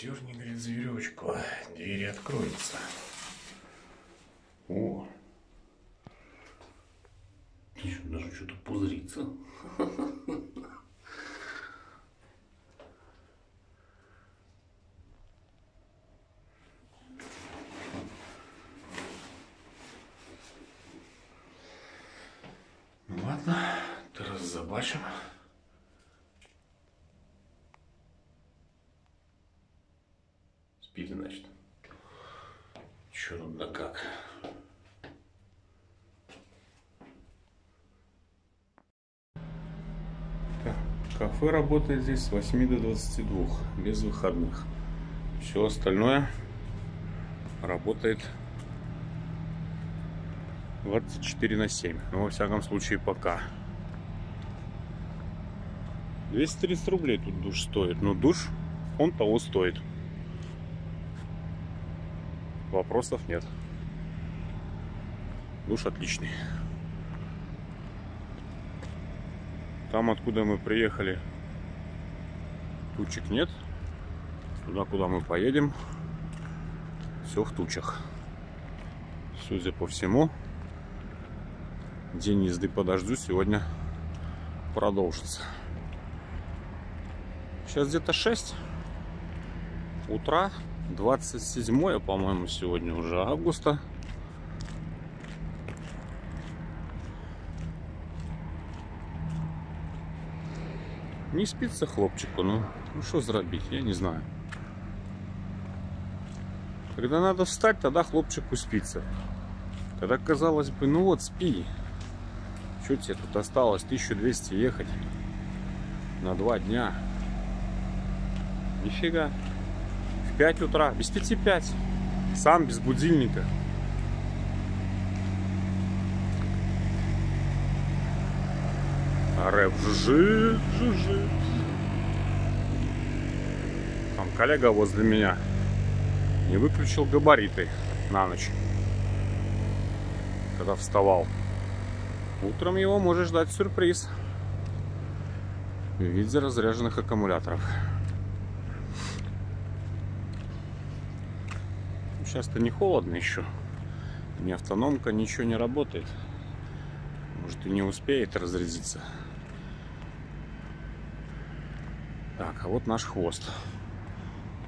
Дерни, говорит, за веревочку, двери откроются. О! Еще даже что-то пузырится. Ну ладно, зараз забачимо. Спите, значит. Черт да как. Так, Кафе работает здесь с 8 до 22, без выходных. Все остальное работает 24 на 7. Ну, во всяком случае, пока. 230 рублей тут душ стоит. Но душ, он того стоит. Вопросов нет. Душ отличный. Там, откуда мы приехали, тучек нет. Туда, куда мы поедем, все в тучах. Судя по всему, день езды по дождю сегодня продолжится. Сейчас где-то 6 утра, 27, по-моему, сегодня уже августа. Не спится хлопчику, ну, ну что зробить, я не знаю. Когда надо встать, тогда хлопчику спится. Тогда казалось бы, ну вот спи. Что тебе тут осталось? 1200 ехать на два дня. Нифига. В 5 утра, без 5-5. Сам без будильника. Рэп жужжит, жужжит. Коллега возле меня не выключил габариты на ночь, когда вставал. Утром его может ждать сюрприз в виде разряженных аккумуляторов. Сейчас-то не холодно еще. Ни автономка, ничего не работает. Может и не успеет разрядиться. Так, а вот наш хвост.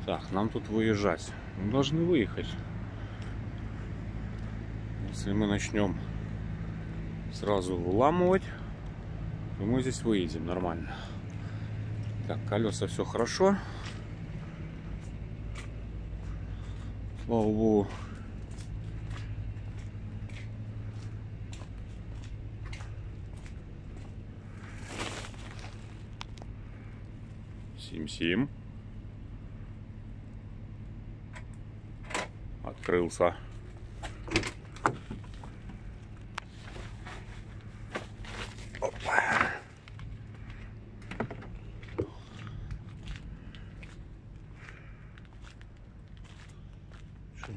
Так, нам тут выезжать. Мы должны выехать. Если мы начнем сразу выламывать, то мы здесь выедем нормально. Так, колеса все хорошо. Слава богу. Сим-сим. Открылся.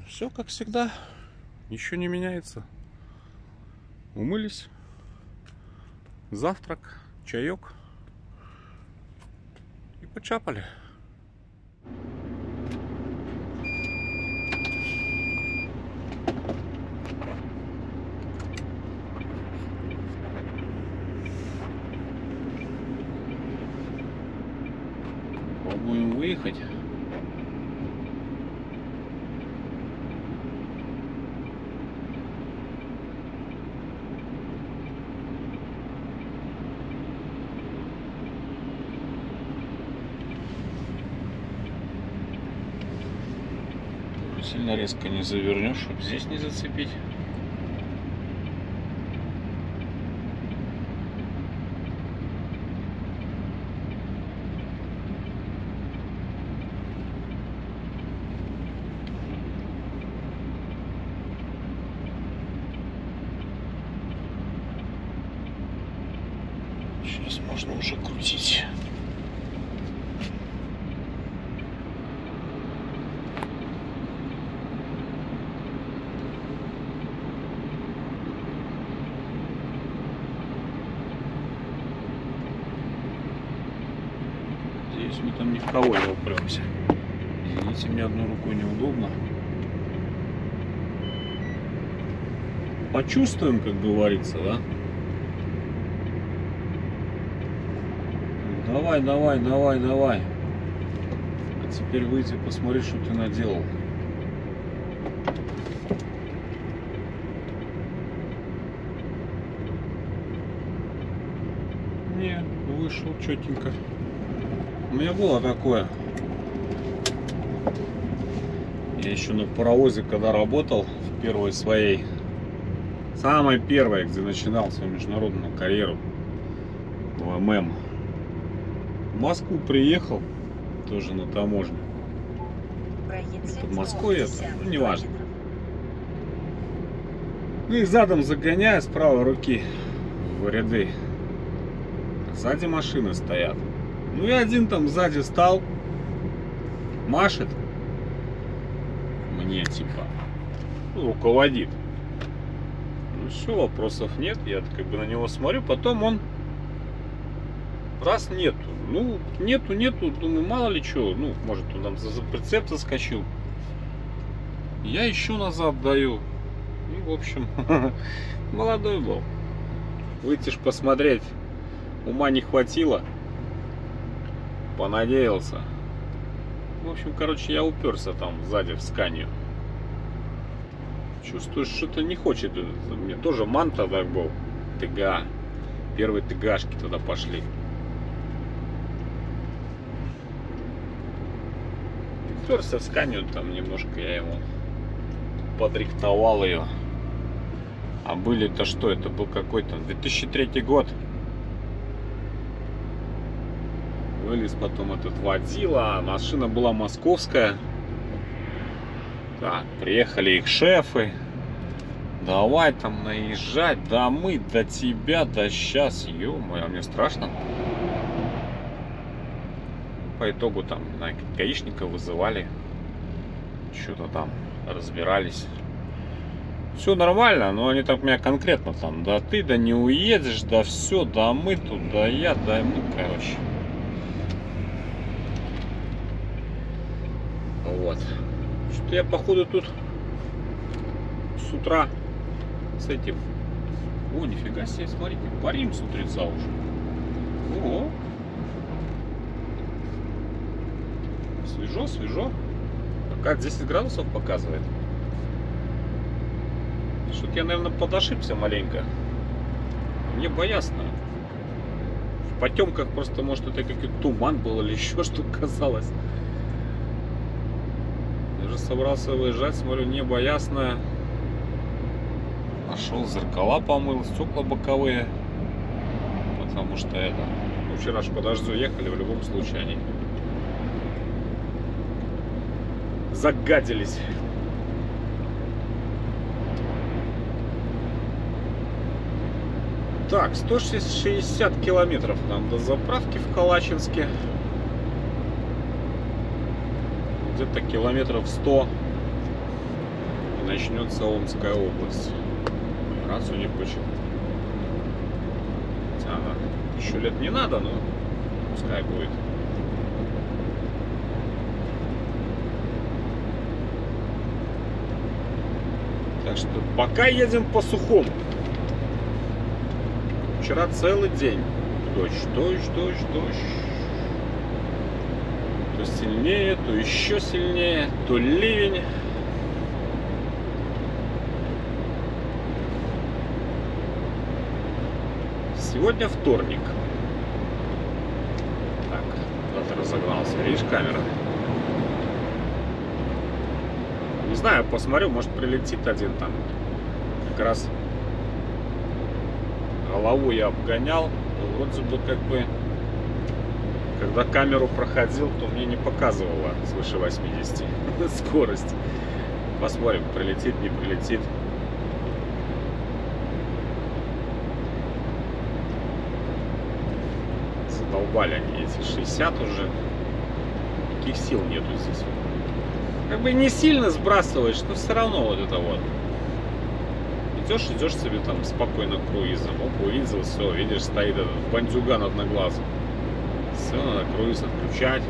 Все как всегда. Ничего не меняется. Умылись. Завтрак, чаек. И почапали. Пробуем выехать. Сильно резко не завернешь, чтобы здесь не зацепить. Сейчас можно уже крутить. Не упремся. Хоть и мне одной рукой неудобно. Почувствуем, как говорится, да? Давай, давай, давай, давай. А теперь выйти посмотри, что ты наделал. Не, вышел четенько. У меня было такое. Я еще на паровозе, когда работал, в первой своей, самой первой, где начинал свою международную карьеру, в ММ. В Москву приехал, тоже на таможню. Под Москвой это, ну, неважно. Ну и задом загоняю с правой руки в ряды. Сзади машины стоят. Ну и один там сзади стал, машет мне типа ну, руководит. Ну все, вопросов нет. Я как бы на него смотрю, потом он раз нету. Ну, нету, нету, думаю, мало ли что. Ну, может, он там за прицеп заскочил. Я еще назад даю. И, в общем, молодой был. Выйти ж посмотреть. Ума не хватило. Понадеялся. В общем, короче, я уперся там сзади в сканию. Чувствую, что-то не хочет. Мне тоже манта так был. ТГА. Первые ТГАшки туда пошли. Уперся в сканию, там немножко я ему подрихтовал ее. А были-то что? Это был какой-то 2003 год. Вылез потом этот водила. Машина была московская. Так, приехали их шефы. Давай там наезжать, да мы до тебя, да сейчас, ё-моё, мне страшно. По итогу там, на гаишника вызывали. Что-то там разбирались. Все нормально, но они так меня конкретно там, да ты, да не уедешь, да все, да мы тут, да я, да мы, короче. Вот. Что-то я походу тут с утра с этим. О, нифига себе, смотрите, парим с утреца уже. О, свежо, свежо. Как 10 градусов показывает. Что-то я, наверное, подошибся маленько. Небо ясно. В потемках просто, может, это какой-то туман был или еще что казалось уже собрался выезжать, смотрю, небо ясное. Нашел зеркала помыл, стекла боковые. Потому что это... Ну, вчера же по ехали, в любом случае они загадились. Так, 160 километров нам до заправки в Калачинске где-то километров 100 и начнется Омская область. Рацию не включил. Хотя она еще лет не надо, но пускай будет. Так что пока едем по сухому. Вчера целый день. Дождь, дождь, дождь, дождь сильнее, то еще сильнее, то ливень. Сегодня вторник. Так, куда-то разогнался. Видишь, камера? Не знаю, посмотрю, может прилетит один там. Как раз голову я обгонял. Вроде бы как бы когда камеру проходил, то мне не показывало свыше 80 скорость. Посмотрим, прилетит, не прилетит. Задолбали они эти 60 уже. Никаких сил нету здесь. Как бы не сильно сбрасываешь, но все равно вот это вот. Идешь, идешь себе там спокойно круизом. Оп, увидел, все, видишь, стоит этот бандюган одноглазый. Все, надо круиз отключать.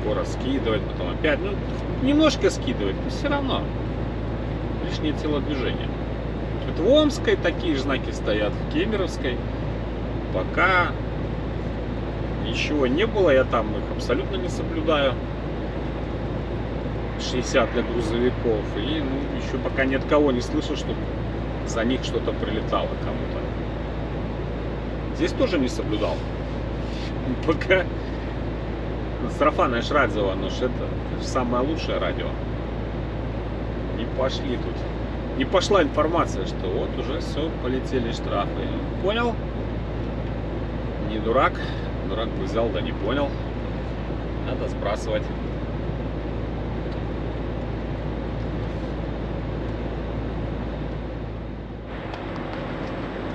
скорость скидывать, потом опять, ну, немножко скидывать, но все равно лишнее телодвижение. Вот в Омской такие же знаки стоят, в Кемеровской. Пока ничего не было, я там их абсолютно не соблюдаю. 60 для грузовиков. И ну, еще пока ни от кого не слышал, чтобы за них что-то прилетало кому-то. Здесь тоже не соблюдал. Пока сарафанное ж радио, оно ж это, это ж самое лучшее радио. Не пошли тут. Не пошла информация, что вот уже все, полетели штрафы. Понял? Не дурак. Дурак бы взял, да не понял. Надо сбрасывать.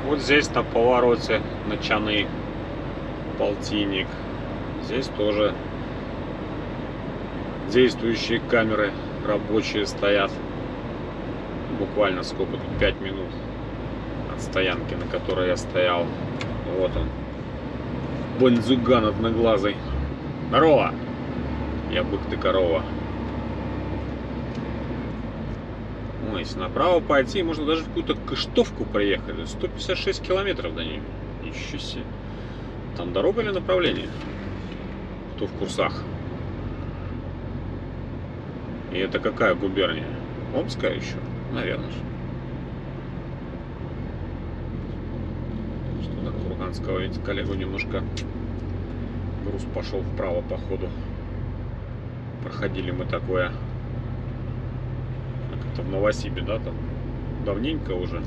Вот здесь на повороте на Чаны полтинник. Здесь тоже действующие камеры рабочие стоят. Буквально сколько тут 5 минут от стоянки, на которой я стоял. Вот он. Бандзюган одноглазый. Здорово! Я бык ты корова. Ой, если направо пойти, можно даже в какую-то Кыштовку проехать. 156 километров до нее. Ничего себе. Там дорога или направление? Кто в курсах? И это какая губерния? Омская еще? Наверное же. Что до Курганского, ведь коллегу немножко груз пошел вправо по ходу. Проходили мы такое. Как это в Новосибе, да, там давненько уже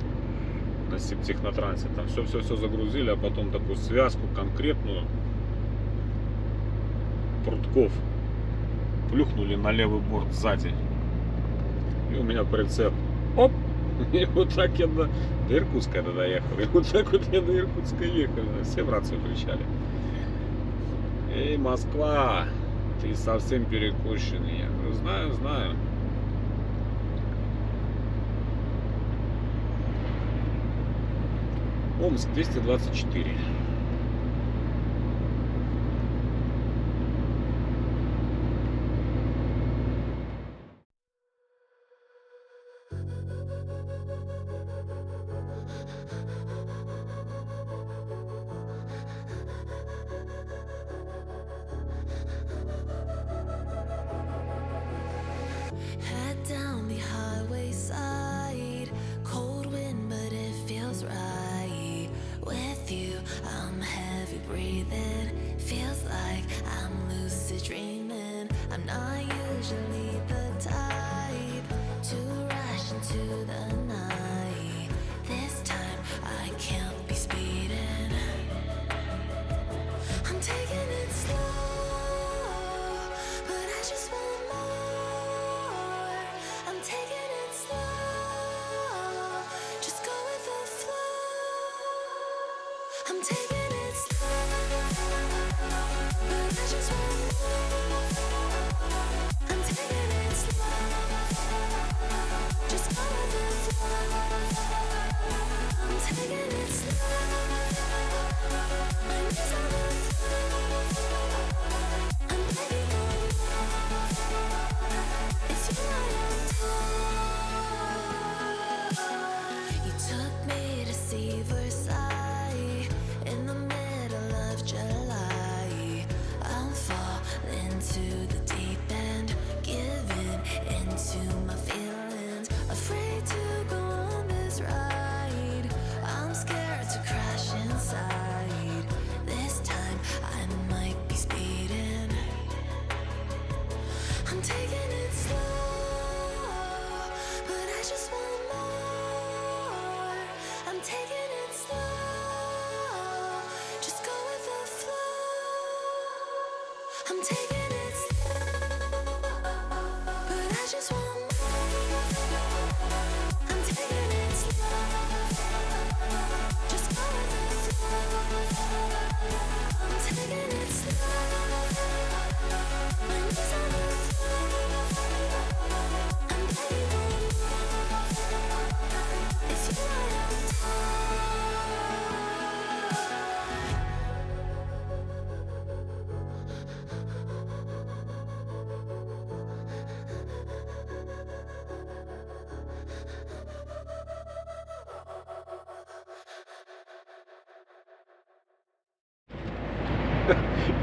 на Сибтехнотрансе. Там все-все-все загрузили, а потом такую связку конкретную прутков плюхнули на левый борт сзади. И у меня прицеп. Оп! И вот так я до, до Иркутска тогда ехал. И вот так вот я до Иркутска ехал. Все в рацию кричали. Эй, Москва, ты совсем перекушенный. Я говорю, знаю, знаю. Омск 224. Taking it slow, but I just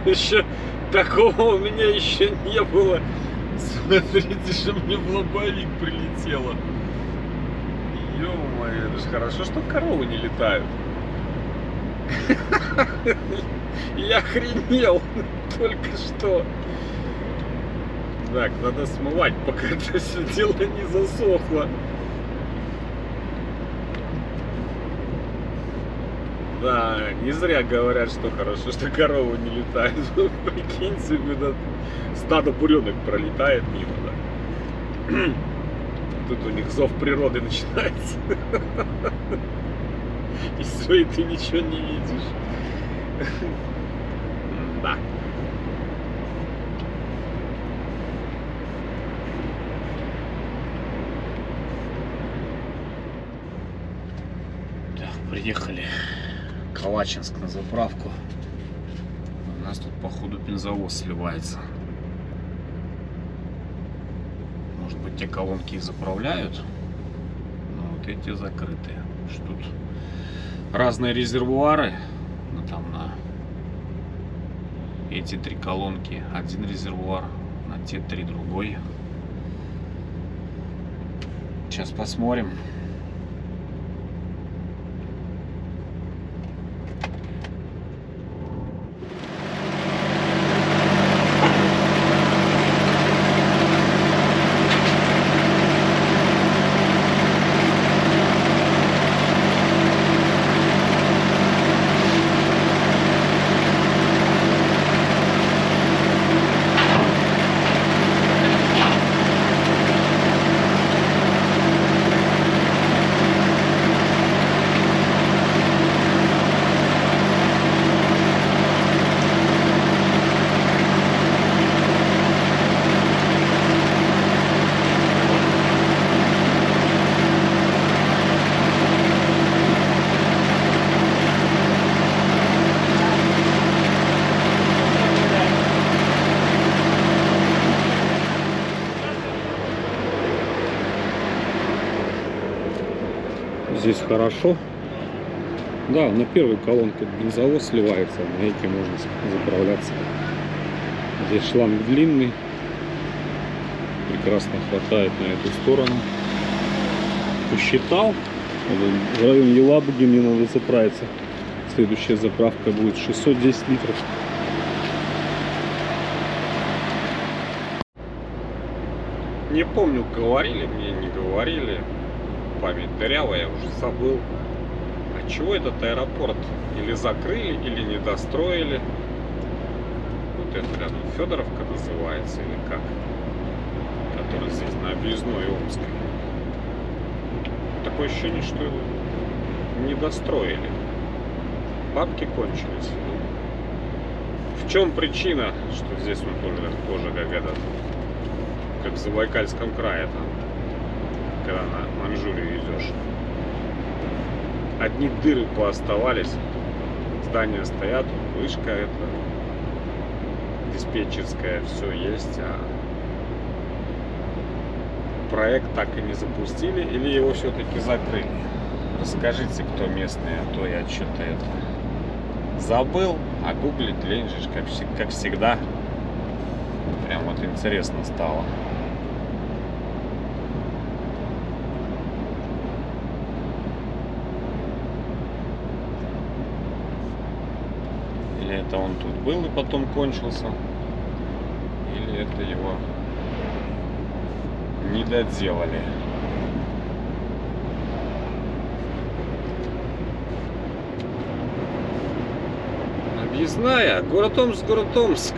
Еще такого у меня еще не было. Смотрите, что мне в лобовик прилетело. Ё-моё, это же хорошо, что коровы не летают. Я охренел только что. Так, надо смывать, пока это все дело не засохло. Да, не зря говорят, что хорошо, что коровы не летают. Прикиньте, куда стадо буренок пролетает мимо, да. Тут у них зов природы начинается. И все, и ты ничего не видишь. Да. Так, приехали. Калачинск на заправку. У нас тут походу бензовоз сливается. Может быть те колонки и заправляют, но вот эти закрытые. Что тут разные резервуары. Ну, там на эти три колонки один резервуар, на те три другой. Сейчас посмотрим. Здесь хорошо. Да, на первой колонке бензовоз сливается, на эти можно заправляться. Здесь шланг длинный. Прекрасно хватает на эту сторону. Посчитал. В районе Елабуги мне надо заправиться. Следующая заправка будет 610 литров. Не помню, говорили мне, не говорили. Память дырявая, я уже забыл. А чего этот аэропорт? Или закрыли, или не достроили? Вот это рядом Федоровка называется, или как? Который здесь на объездной Омской. Такое ощущение, что его не достроили. Бабки кончились. В чем причина, что здесь он тоже, тоже как этот, как в Забайкальском крае там, когда на Манчжурию идешь. Одни дыры пооставались, здания стоят, вышка это, диспетчерская, все есть, а проект так и не запустили или его все-таки закрыли? Расскажите, кто местный, а то я что-то это забыл, а гуглить лень же, как, как всегда. Прям вот интересно стало. Или это он тут был и потом кончился, или это его не доделали. Объездная, город Омск, город Омск.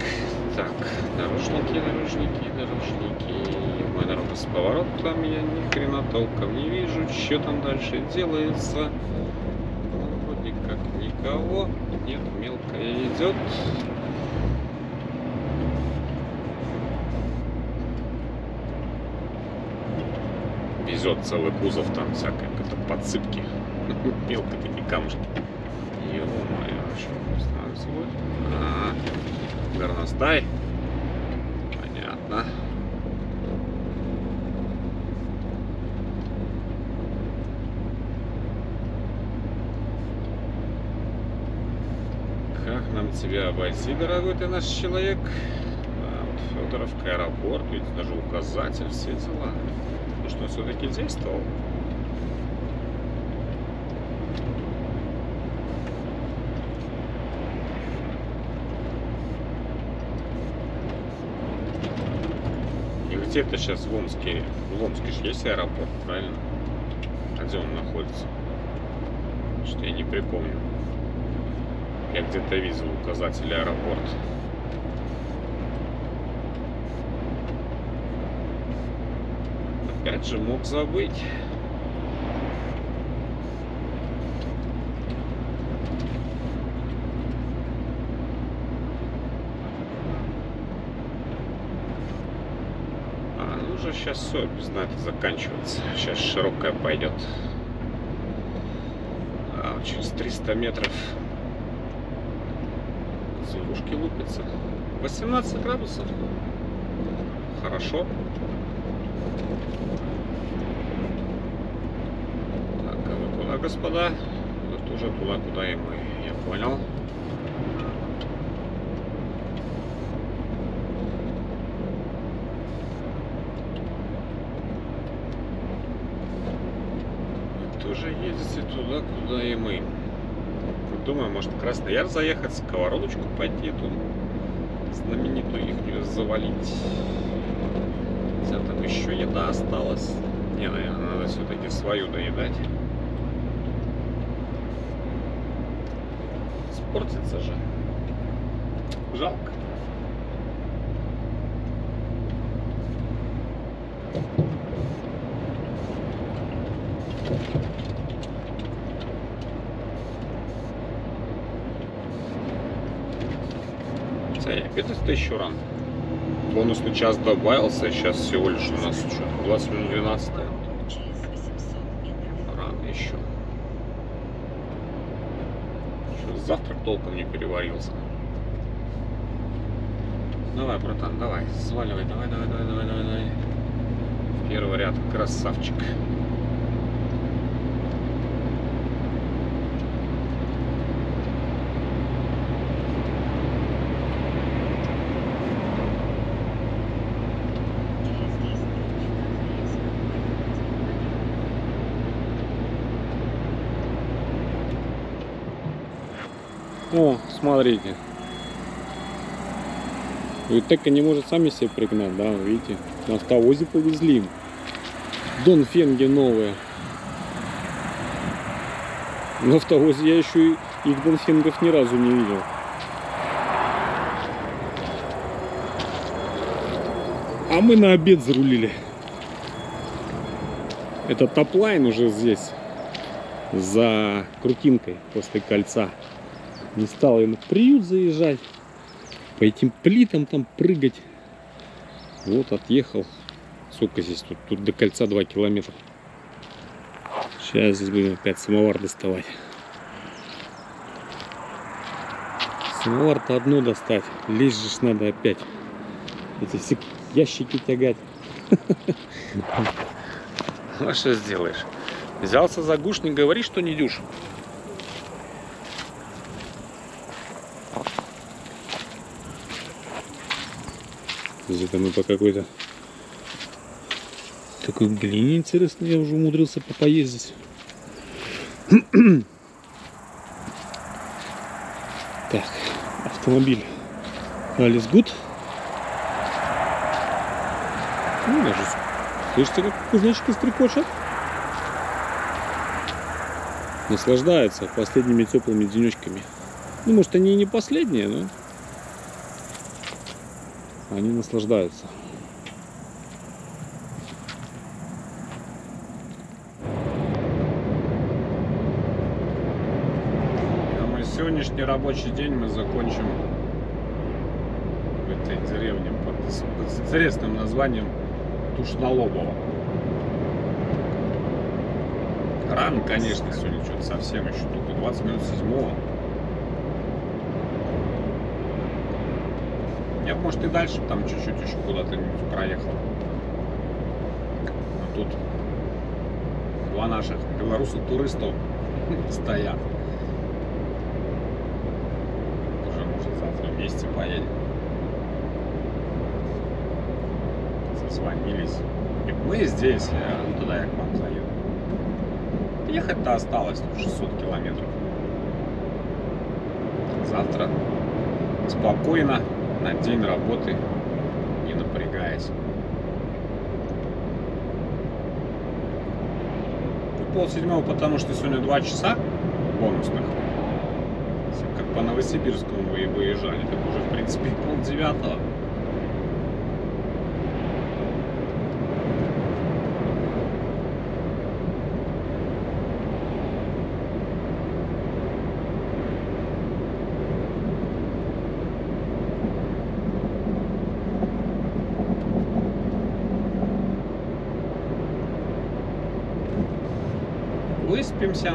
Так, дорожники, дорожники, дорожники. Мой дорога с поворотом, я ни хрена толком не вижу, что там дальше делается. Вроде как никого. Нет, мелкая идет. Везет целый кузов, там всякое, какие-то подсыпки. Мелко такие камушки. Ё-моё, что становится вот? А, горностай. Понятно. Тебя обойти, дорогой ты наш человек? А, вот Федоровка, аэропорт, ведь даже указатель, все дела. Ну что, все-таки действовал? И где ты сейчас в Омске? В Омске же есть аэропорт, правильно? А где он находится? Что я не припомню. Я где-то видел указатель аэропорт. Опять же мог забыть. А, ну уже сейчас все, знает заканчиваться. Сейчас широкая пойдет. А, через 300 метров Зверушки лупятся. 18 градусов. Хорошо. Так, а вы куда, господа? Вы тоже туда, куда и мы. Я понял. Тоже едете туда, куда и мы. Думаю, может Красный Яр заехать, сковородочку пойти, эту знаменитую их завалить. Хотя там еще еда осталась. Не, наверное, надо все-таки свою доедать. Спортится же. Жалко. Хотя опять это еще рано. Бонусный час добавился, сейчас всего лишь у нас что 20 минут 12 Через 800 метров. Рано еще. Еще завтрак толком не переварился. Давай, братан, давай, сваливай, давай, давай, давай, давай, давай, давай. Первый ряд, красавчик. О, смотрите. И так не может сами себе пригнать, да, видите? На автовозе повезли. Донфенги новые. На автовозе я еще и их донфенгов ни разу не видел. А мы на обед зарулили. Это топлайн уже здесь. За крутинкой после кольца. Не стал я на приют заезжать. По этим плитам там прыгать. Вот отъехал. Сколько здесь? Тут, тут до кольца 2 километра. Сейчас здесь будем опять самовар доставать. Самовар-то одно достать. Лезть же надо опять. Эти все ящики тягать. А что сделаешь? Взялся за гуш, не говори, что не дюш. Где-то мы по какой-то такой глине интересно, я уже умудрился по- поездить. так, автомобиль Алис Гуд. Ну, даже слышите, как кузнечики стрекочат? Наслаждаются последними теплыми денечками. Ну, может, они и не последние, но они наслаждаются. А мой сегодняшний рабочий день мы закончим в этой деревне под, под интересным названием Тушнолобово. Рано, конечно, сегодня что-то совсем еще только 20 минут седьмого. Я, может, и дальше там чуть-чуть еще куда-то проехал. А тут два наших белоруса-туристов стоят. Уже, может, завтра вместе поедем. Созвонились. И мы здесь, а туда я к вам заеду. Ехать-то осталось 600 километров. Завтра спокойно на день работы, не напрягаясь. И пол седьмого, потому что сегодня два часа бонусных. Как по Новосибирскому вы выезжали, так уже в принципе пол девятого. Выспимся.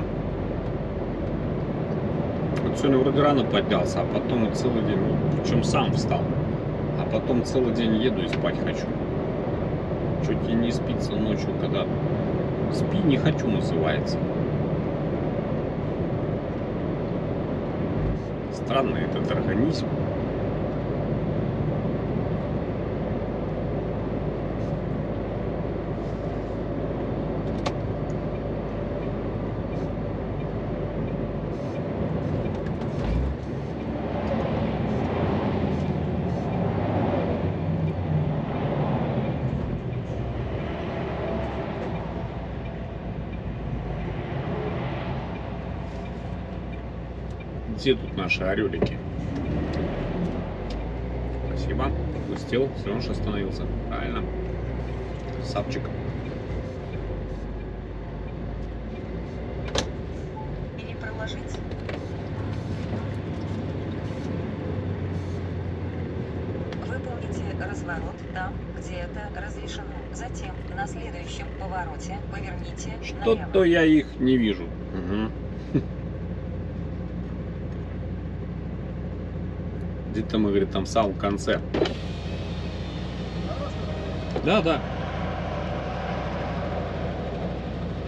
Вот сегодня вроде рано поднялся, а потом целый день, ну, причем сам встал. А потом целый день еду и спать хочу. Чуть и не спится ночью, когда спи не хочу называется. Странный этот организм. Где тут наши орелики? Спасибо. Пустил, все равно же остановился. Правильно. Или проложить. Выполните разворот там, где это разрешено. Затем на следующем повороте поверните Что-то я их не вижу. Где-то мы, говорит, там в самом конце. Да, да.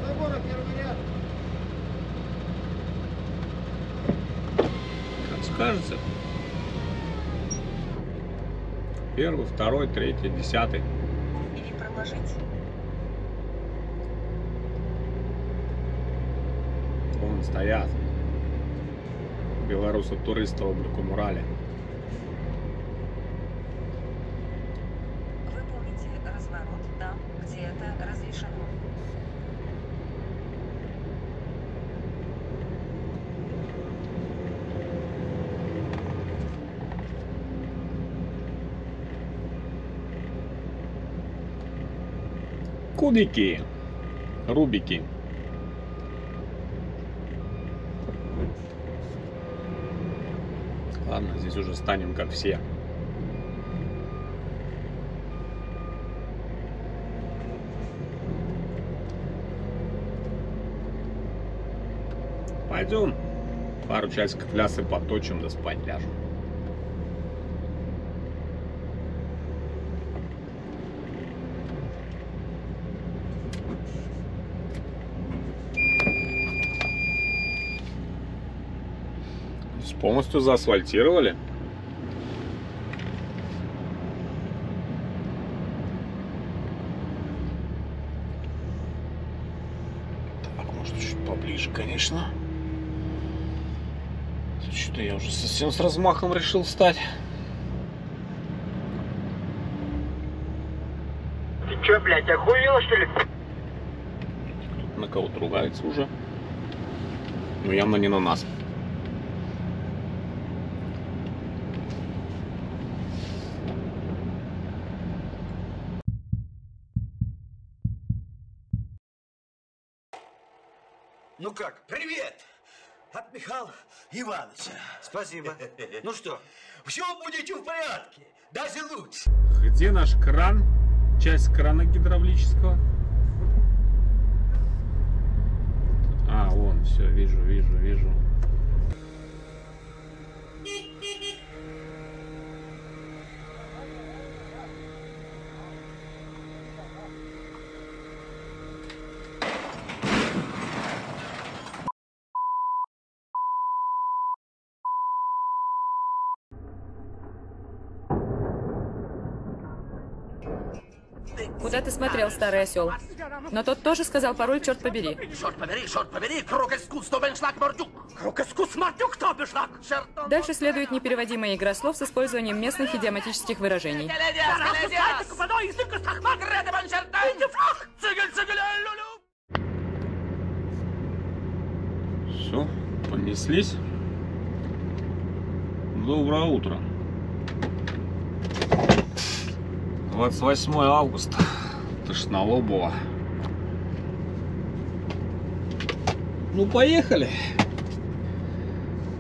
Забора первый ряд. Как скажете. Первый, второй, третий, десятый. Или проложить. Вон стоят. Белорусы туристы облику Мурали. Выполните разворот там, где это разрешено. Кубики. Рубики. Ладно, здесь уже станем как все. Пойдем. Пару часиков лясы поточим, да спать ляжем. Здесь Полностью заасфальтировали. Так, может чуть поближе, конечно. Что-то я уже совсем с размахом решил встать. Ты чё, блядь, охуел, что ли? Кто-то на кого-то ругается уже. Но явно не на нас. Как, привет! От Михаила Ивановича. Спасибо. Ну что? Все будете в порядке, даже лучше. Где наш кран? Часть крана гидравлического. А, вон, все, вижу, вижу, вижу. Смотрел, старый осел? Но тот тоже сказал пароль, черт побери. Черт побери, черт побери, Крокескус, Тобеншлаг, Мордюк! Крокескус, Мордюк, Тобеншлаг! Дальше следует непереводимая игра слов с использованием местных идиоматических выражений. Все, понеслись. Доброе утро. 28 августа. Тошнолобово. Ну, поехали.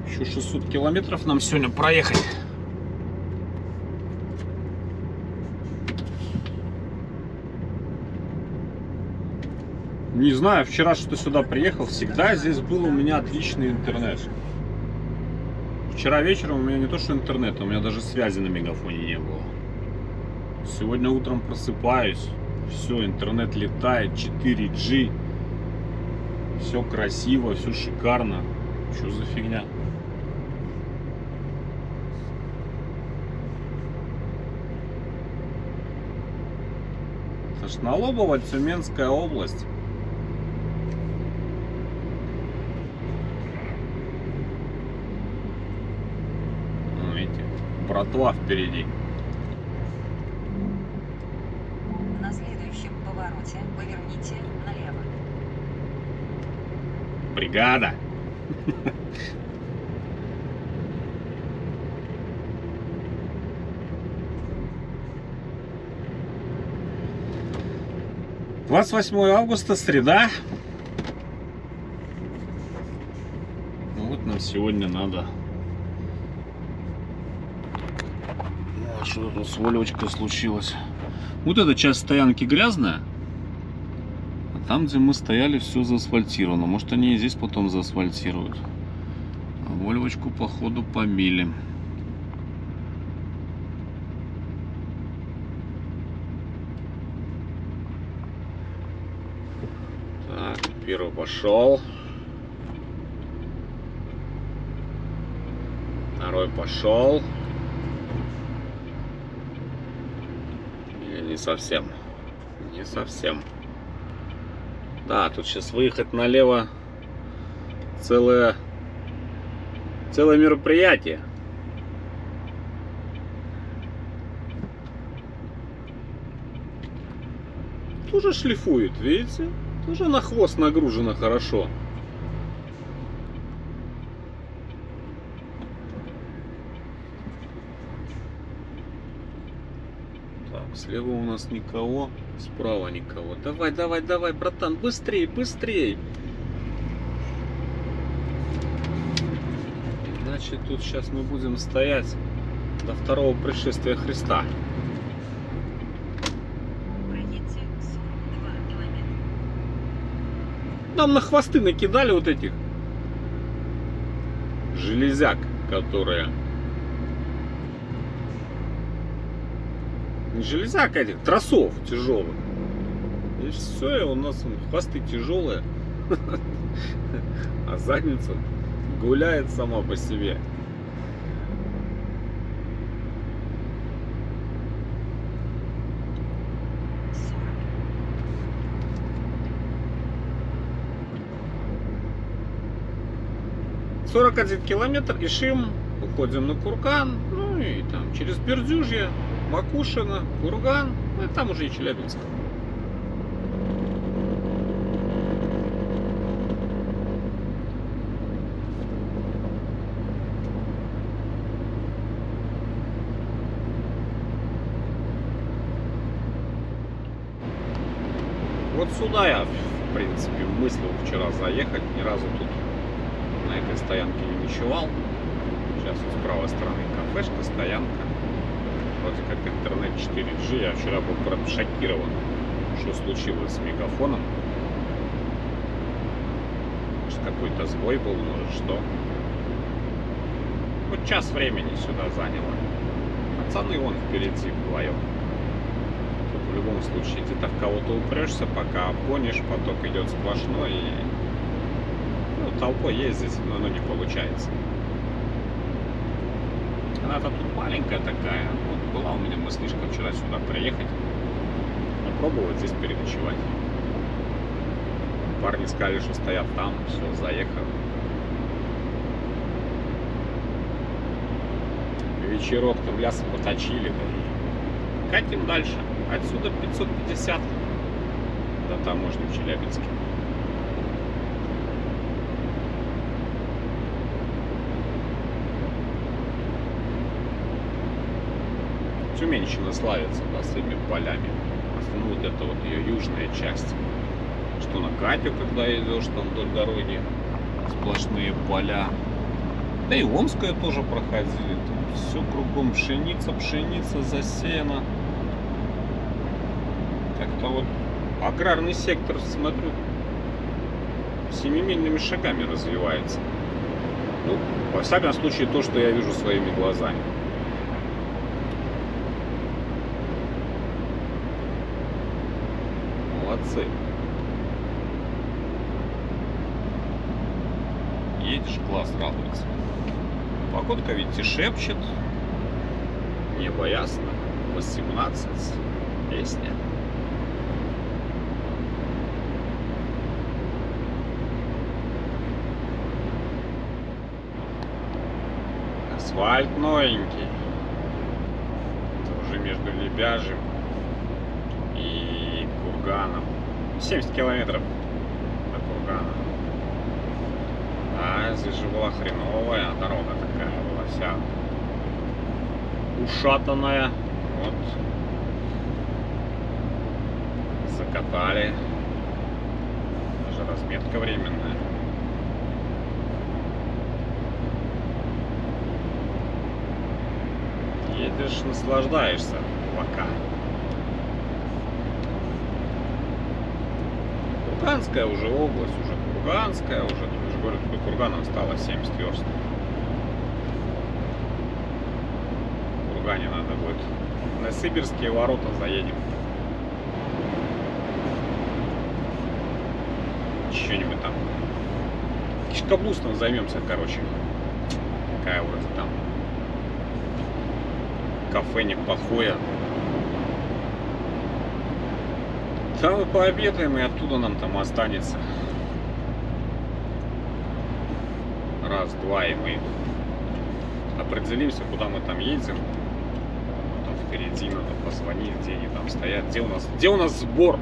Еще 600 километров нам сегодня проехать. Не знаю, вчера что сюда приехал, всегда здесь был у меня отличный интернет. Вчера вечером у меня не то что интернет, у меня даже связи на мегафоне не было. Сегодня утром просыпаюсь, все, интернет летает, 4G, все красиво, все шикарно. Что за фигня? Тошнолобово, Тюменская область. Ну, Видите, братва впереди. На следующем повороте поверните налево. Бригада. Двадцать восьмое августа, среда. Ну вот нам сегодня надо. А что тут с Волечкой случилось? Вот эта часть стоянки грязная. Там, где мы стояли, все заасфальтировано. Может, они и здесь потом заасфальтируют. Вольвочку, походу, помили. Так, первый пошел. Второй пошел. Или не совсем. Не совсем. Да, тут сейчас выехать налево целое, целое мероприятие. Тоже шлифует, видите? Тоже на хвост нагружено хорошо. Так, слева у нас никого, справа никого. Давай, давай, давай, братан, быстрей, быстрей. Иначе тут сейчас мы будем стоять до второго пришествия Христа. Проедьте 42 километра. Нам на хвосты накидали вот этих железяк, которые... Не железяк, этих тросов тяжелых. И все, и у нас хвосты тяжелые, а задница гуляет сама по себе. Сорок один километр Ишим, уходим на Курган, ну и там через Бердюжье, Макушино, Курган, ну и там уже и Челябинск. Вот сюда я, в принципе, мыслил вчера заехать, ни разу тут на этой стоянке не ночевал. Сейчас вот с правой стороны кафешка, стоянка. Вроде как интернет 4G. Я вчера был прям шокирован, что случилось с мегафоном. Может какой-то сбой был, может что. Вот час времени сюда заняло. Пацаны вон впереди вдвоем. Тут в любом случае где-то в кого-то упрешься, пока обгонишь, поток идет сплошной и ну, толпой ездить, но оно не получается. Она-то тут маленькая такая. Была у меня мыслишка вчера сюда приехать. попробовать здесь переночевать. Парни сказали, что стоят там, все, заехал. Вечерок там ляса поточили, да и катим дальше. Отсюда 550 до таможни в Челябинске. Тюменщина славится да, своими полями. Ну, вот это вот ее южная часть. Что на Катю, когда идешь там вдоль дороги, сплошные поля. Да и Омская тоже проходили. Тут все кругом пшеница, пшеница засеяна. Как-то вот аграрный сектор, смотрю, семимильными шагами развивается. Ну, во всяком случае, то, что я вижу своими глазами. Молодцы. Едешь, класс радуется. Погодка и шепчет. Небо ясно. 18. Песня. Асфальт новенький. Это уже между Лебяжем и Курганом. 70 километров до Кургана. А здесь же была хреновая дорога такая была вся ушатанная. Вот. Закатали. Даже разметка временная. Едешь, наслаждаешься пока. Курганская уже область, уже Курганская, уже, я же говорю, до Курганом стало 70 верст. Кургане надо будет. На Сибирские ворота заедем. Что-нибудь там. Кишкоблустом займемся, короче. Какая вроде там кафе неплохое. Там мы пообедаем, и оттуда нам там останется. Раз, два, и мы определимся, куда мы там едем. Там впереди надо позвонить, где они там стоят, где у нас, где у нас сбор.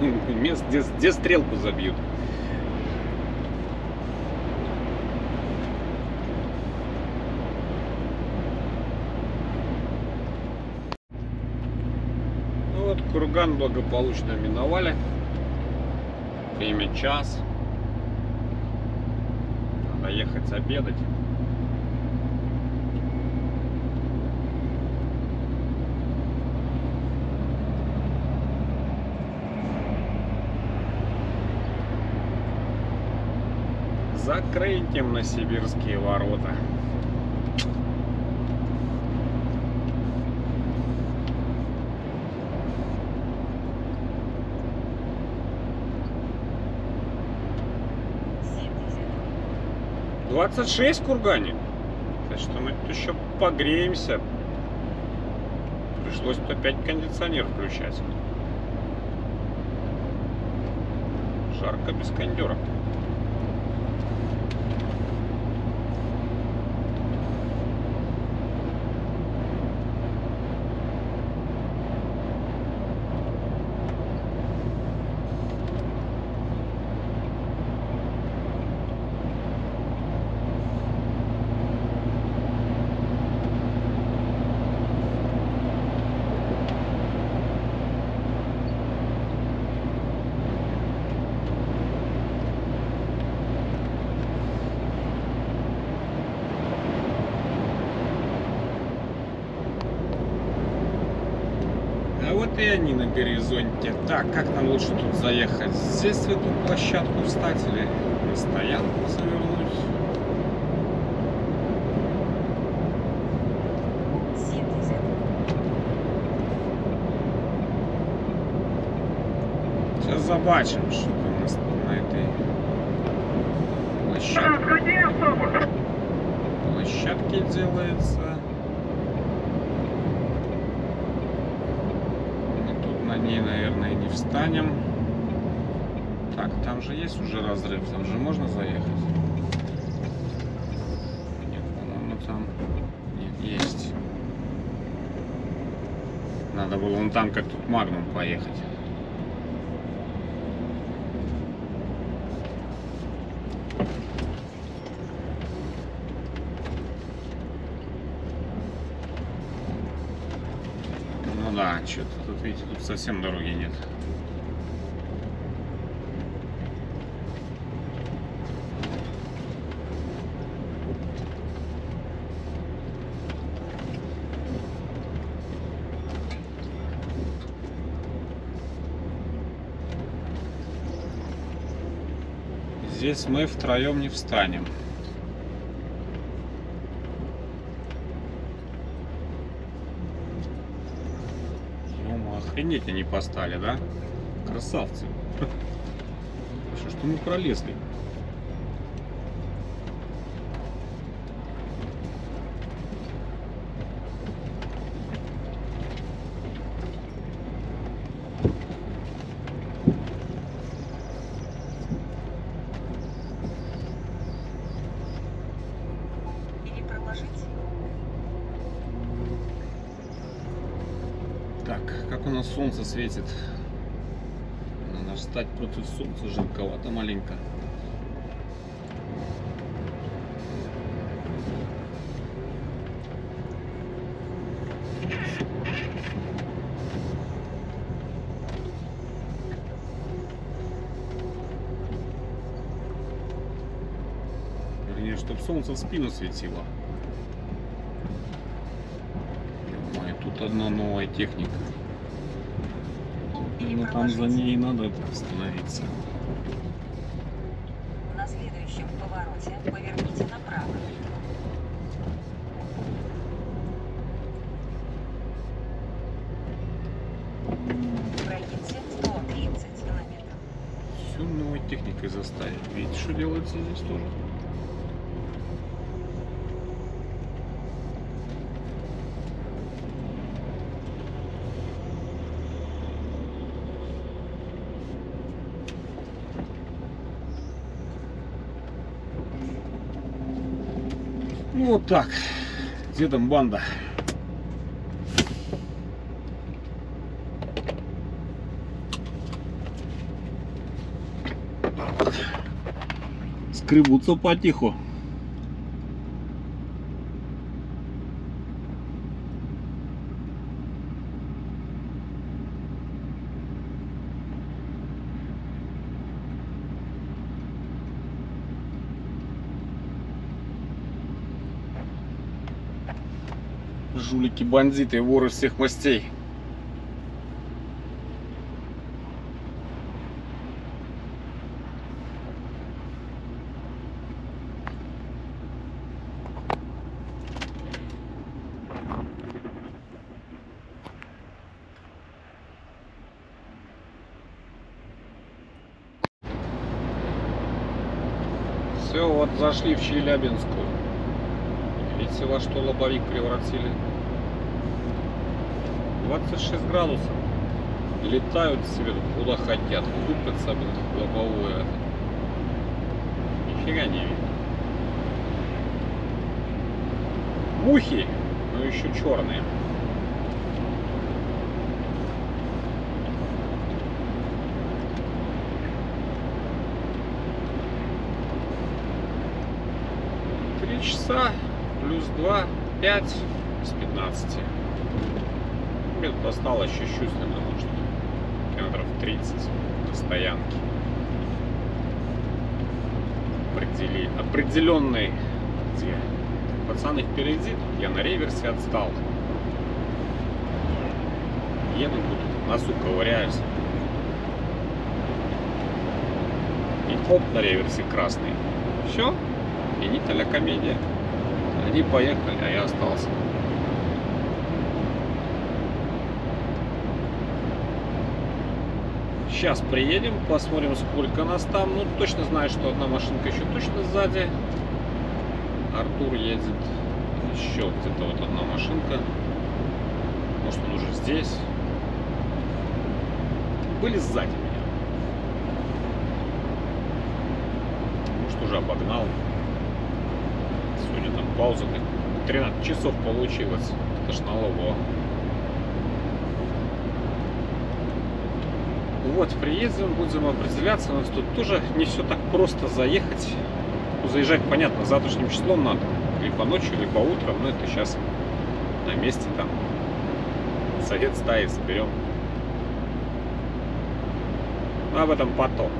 Мест, где, где стрелку забьют. Ну вот, Курган благополучно миновали. Время час. Надо ехать обедать. Закрытием на сибирские ворота. Двадцать шесть в Кургане. Так что мы тут еще погреемся. Пришлось тут опять кондиционер включать. Жарко без кондера. А и они на горизонте. Так, как нам лучше тут заехать? Здесь в эту площадку встать или на стоянку завернуть? 70. Сейчас забачим, что там у нас на этой площадке. Площадке делается. Мы тут на ней, наверное, не встанем. Так, там же есть уже разрыв, там же можно заехать. Нет, по-моему, там нет, есть. Надо было вон там, как тут Магнум, поехать. Ну да, что-то тут, видите, тут совсем дороги нет. Здесь мы втроем не встанем. Ну, охренеть они поставили, да? Красавцы. Что, что мы пролезли? Или проложить? Так, как у нас солнце светит? Надо встать против солнца, жарковато маленько. Вернее, чтобы солнце в спину светило. Ё-моё, тут одна новая техника. Там за ней надо остановиться. На следующем повороте поверните направо. Пройдите 130 километров. Все новой техникой заставить. Видите, что делается здесь тоже? Так. Дедом банда. Скребутся потиху. Жулики, бандиты, воры всех мастей. Все, вот зашли в Челябинскую. Видите, во что лобовик превратили? 26 градусов. Летают себе куда хотят. Лупятся, блин, лобовое. Нифига не видно. Мухи, но еще черные. Три часа плюс два, пять с 15. Мне тут осталось чуть-чуть, наверное, может, километров 30 до стоянки. Определи... Определенный, где пацаны впереди, я на реверсе отстал. Еду тут, носу ковыряюсь. И хоп, на реверсе красный. Все, финита ля комедия. Они поехали, а я остался. Сейчас приедем, посмотрим, сколько нас там. Ну, точно знаю, что одна машинка еще точно сзади. Артур едет. Еще где-то вот одна машинка. Может, он уже здесь. были сзади меня. Может уже обогнал. Сегодня там пауза так 13 часов получилось. Это ж налогово. Вот, приедем, будем определяться. У нас тут тоже не все так просто заехать. Заезжать, понятно, завтрашним числом надо. Либо ночью, либо утром. Но это сейчас на месте там. Совет стаи соберем. Но об этом потом.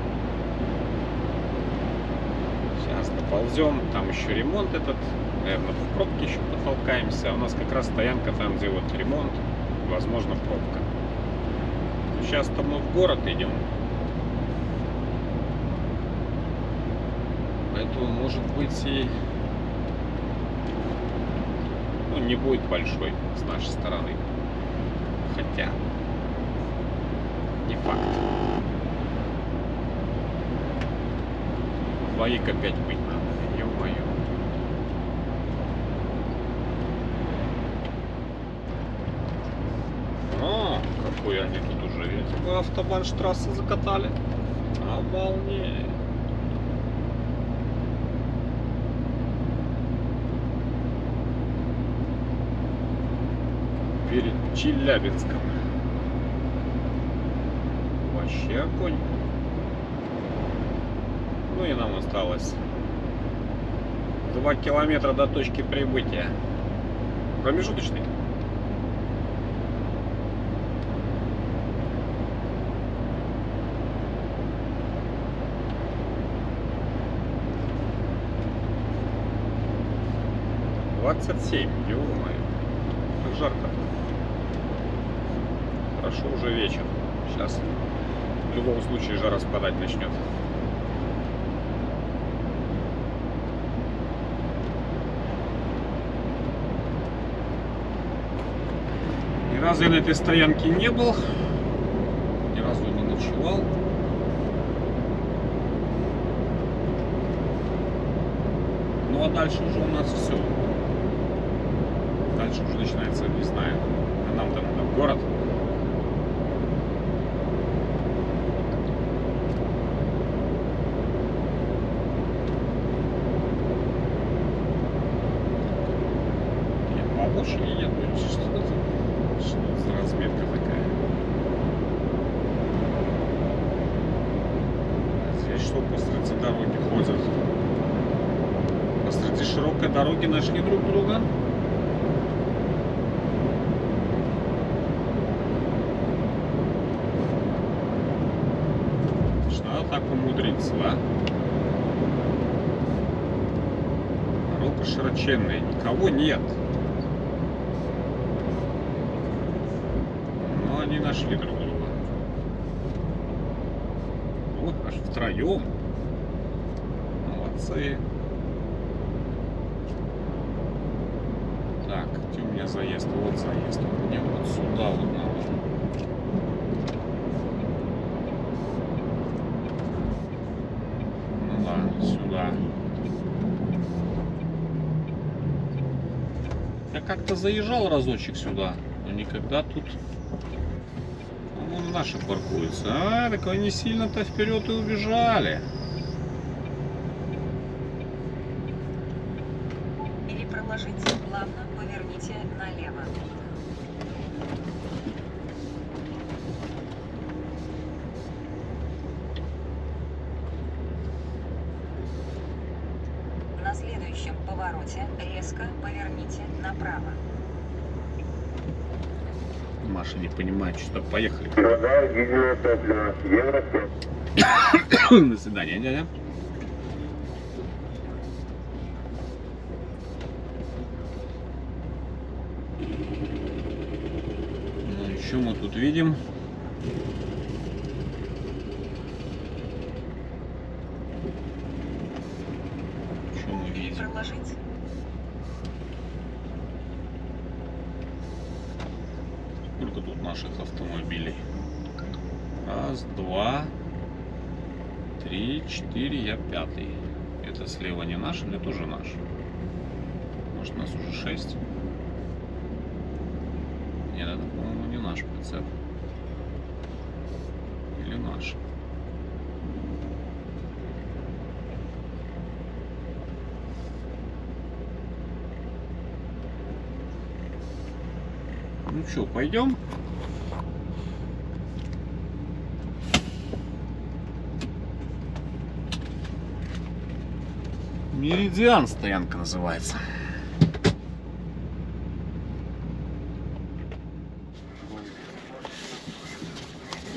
Сейчас доползем. Там еще ремонт этот. Наверное, в пробке еще потолкаемся. А у нас как раз стоянка там, где вот ремонт. Возможно, пробка. Сейчас-то мы в город идем. Поэтому, может быть, и ну, не будет большой с нашей стороны. Хотя, не факт. Двоих опять быть надо, ё-моё. О, какой они тут уже, видите, автобанштрассы закатали. Обалдеть. перед Челябинском. Вообще огонь. Ну и нам осталось 2 километра до точки прибытия. Промежуточный. Двадцать семь, ё-моё, как жарко. Хорошо уже вечер. Сейчас в любом случае жара спадать начнет. Ни разу я на этой стоянке не был. Ни разу не ночевал. Ну а дальше уже у нас все. Дальше уже начинается, не знаю, а нам-то надо в город. Я по обочине еду или что это? Что это за разметка такая? А Здесь что посреди дороги ходят? Посреди широкой дороги нашли друг друга? Что надо так умудриться, а? Дорога широченная, никого нет. Но они нашли друг друга. Вот, аж втроем. Молодцы. Так, где у меня заезд? Вот заезд. Мне вот сюда вот надо. Ну да, сюда. Я как-то заезжал разочек сюда, но никогда тут... Вон наши паркуются. А, так они сильно-то вперед и убежали. Или проложите плавно, поверните налево. На следующем повороте резко поверните направо. Маша не понимает, что поехали. Дорогая, дизельное топливо, евро 5. До свидания, дядя. Ну, еще мы тут видим. Что мы Или видим? проложить Сколько тут наших автомобилей? Раз, два, три, четыре, я пятый. Это слева не наш или тоже наш? Может нас уже шесть? Нет, это, по-моему, не наш прицеп. наш. Ну что, пойдем? Меридиан стоянка называется.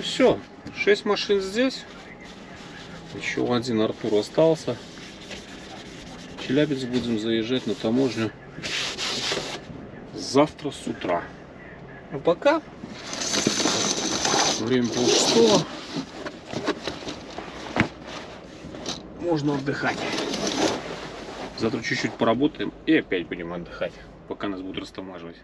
Все, шесть машин здесь. Еще один Артур остался. В Челябинск будем заезжать на таможню завтра с утра. А пока время полшестого. Можно отдыхать. Завтра чуть-чуть поработаем и опять будем отдыхать, пока нас будут растамаживать.